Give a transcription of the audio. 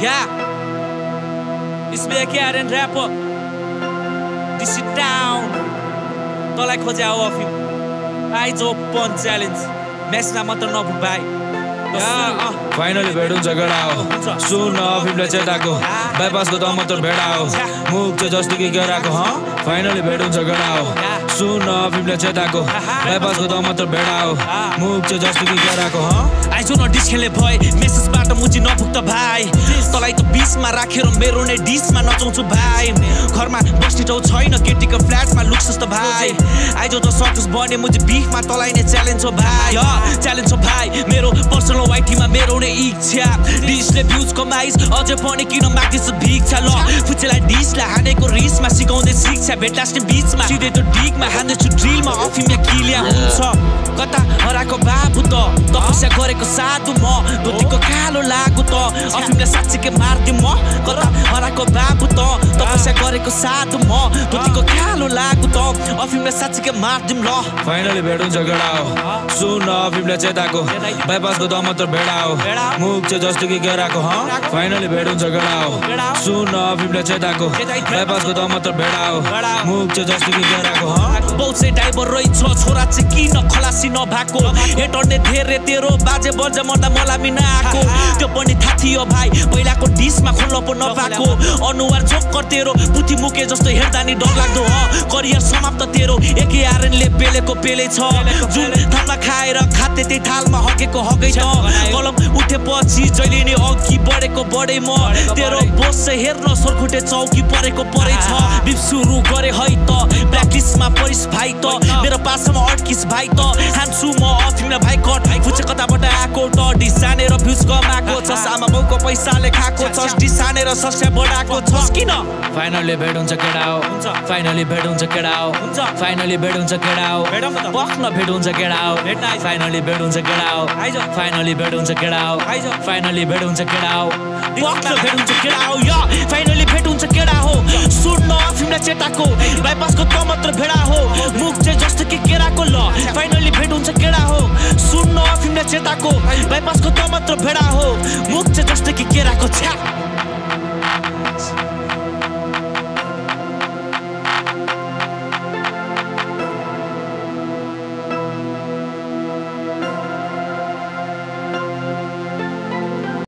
Yeah. It's me again, rapper. This is down. तँलाई खोजे हो अफिम आइज ओपन च्यालेन्ज म्याचमा मात्र नभु भाइ फाइनली भेट हुन्छ गडा हो। सुन अफिमले चेताको बाइपासको दम मात्र भेडा हो मुख चाहिँ जस्तो कि गराएको ह? फाइनली भेट हुन्छ गडा हो सुन अफिमले चेताको बाइपासको दम मात्र भेडा हो मुख चाहिँ जस्तो कि गराएको ह? आइजो न डिस खेले भए मेसेजबाट मुची नपुग्दा भाइ तँलाई त बिचमा राखेर मेरो नै डिसमा नचाउँछु भाइ। घरमा बस्ने ठाउँ छैन केटीको फ्ल्याटमा लुक्छस् त भाइ। आइजो त सक्सेस बने मुझे बिफमा तँलाई नै च्यालेन्ज हो भाइ। च्यालेन्ज हो भाइ। मेरो पर्सनल वाइटीमा मेरो नै इच्छा डिसले भ्युज कमाइस अझै पनि किन मागिस भिक्षा ल फुचेलाई डिसलाई हानेको रिसमा सिकाउँदै शिक्षा भेट्लास्ने बिचमा। सिधै त्यो डिगमा हान्दैछु ड्रिलमा अफिम या किलिया। हुन्छ कता हराएको बाबु त। तपस्या गरेको साधु म धोतीको कालो लागु त अफिमले साँच्चीकै मारिदिउँ म कता हराएको बाबु त तपस्या गरेको साधु म धोतीको कालो लागु त अफिमले साँच्चीकै मारिदिउँ ल फाइनली भेट हुन्छ गडा हो सुन अफिमले चेताको। बाइपासको दम मात्र भेडा हो मुख चाहिँ जस्तो कि गराएको ह? फाइनली भेट हुन्छ गडा हो सुन अफिमले चेताको। बाइपासको दम मात्र भेडा हो मुख चाहिँ जस्तो कि गराएको ह? चाहिँ ड्राइभर रहेछ छोरा चाहिँ किन खलासी नभएको हेटरले धेरै तेरो बाजे बर्ज मर्दा मलाई नआएको त्यो पनि थाहा थियो भाइ पहिलाको डिसमा खोल्न पो नपाएको अनुहार जोकर तेरो बुद्धि मुके जस्तो हेर्दा नि डर लाग्दो ह? करियर समाप्त तेरो एकै आरनले पेलेको पेले छ। जुन थालमा खाएर खाते त्यही थालमा हकेको हकै छ कलम उठेपछि जहिले नि अघि बढेको बढे म। तेरो बोस चाहिँ हेर्न सोरखुटे चौकी परेको परै छ। बिप सुरु गरे है त। प्र्याक्टिसमा परिस भाइ त। मेरो पासमा अड्किस भाइ त। हान्छु म अफिमलाई भाइ कट। फुचे कताबाट आएको त। डिसानेर भ्युज कमाएको छस् आमा बाउको पैसाले खाएको छस् डिसानेर सस्या बढाएको छस् किन? फाइनली भेट हुन्छ केडा हो? हुन्छ। फाइनली भेट हुन्छ केडा हो हुन्छ। फाइनली भेट हुन्छ केडा हो भेटौँ हुन्छ केडा हो भेट्न। फाइनली भेट हुन्छ केडा हो आइज। फाइनली भेट हुन्छ केडा हो आइज। फाइनली भेट हुन्छ केडा हो पक्क भेट हुन्छ केडा हो या फाइनली भेट हुन्छ केडा हो सुन्न अफिमलाई चेताको। बाइपासको त मात्र भेडा हो। मुख चाहिँ जस्तो कि केराको ल। फाइनली भेट हुन्छ केडा हो सुन्न अफिमलाई चेताको। बाइपासको त मात्र भेडा हो। मुख चाहिँ जस्तो कि केराको छ्या।